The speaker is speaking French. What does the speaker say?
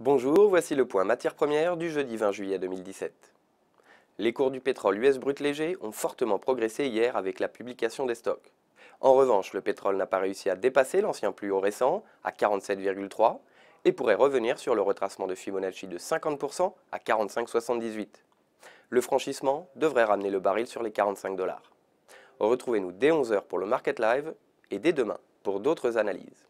Bonjour, voici le point matière première du jeudi 20 juillet 2017. Les cours du pétrole US brut léger ont fortement progressé hier avec la publication des stocks. En revanche, le pétrole n'a pas réussi à dépasser l'ancien plus haut récent à 47,3 et pourrait revenir sur le retracement de Fibonacci de 50% à 45,78. Le franchissement devrait ramener le baril sur les 45 dollars. Retrouvez-nous dès 11h pour le Market Live et dès demain pour d'autres analyses.